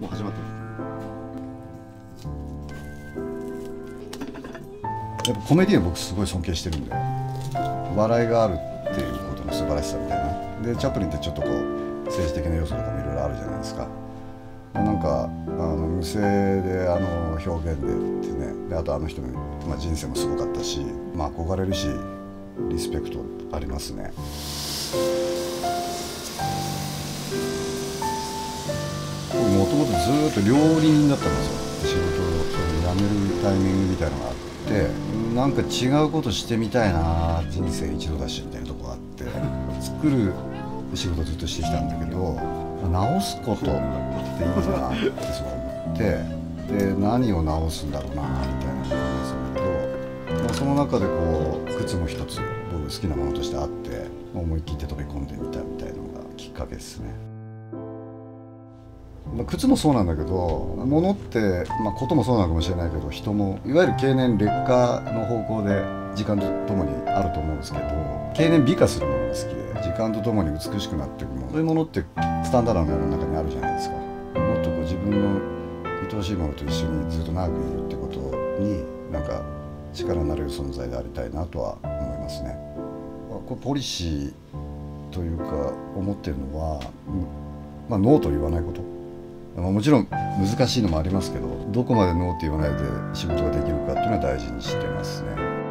もう始まってやっぱコメディアン僕すごい尊敬してるんで笑いがあるっていうことの素晴らしさみたいな。でチャップリンってちょっとこう政治的な要素とかもいろいろあるじゃないですか。なんかあの無声であの表現でってね。であとあの人の、まあ、人生もすごかったし、まあ、憧れるしリスペクトありますね。ずっと料理人だったんですよ仕事をそ辞めるタイミングみたいのがあってなんか違うことしてみたいな人生一度だしみたいなとこがあって作る仕事ずっとしてきたんだけど直すことっていいなってすごい思ってで何を直すんだろうなみたいな考えてたんだけど、まあ、その中でこう靴も一つ僕好きなものとしてあって思い切って飛び込んでみたみたいなのがきっかけですね。まあ、靴もそうなんだけど物って、まあ、こともそうなのかもしれないけど人もいわゆる経年劣化の方向で時間とともにあると思うんですけど経年美化するものが好きで時間とともに美しくなっていくものそういうものってスタンダードな世の中にあるじゃないですかもっとこう自分の愛おしいものと一緒にずっと長くいるってことになんか力になれる存在でありたいなとは思いますね。これポリシーというか思ってるのは、まあ、ノーと言わないこと、もちろん難しいのもありますけどどこまでノーって言わないで仕事ができるかっていうのは大事にしてますね。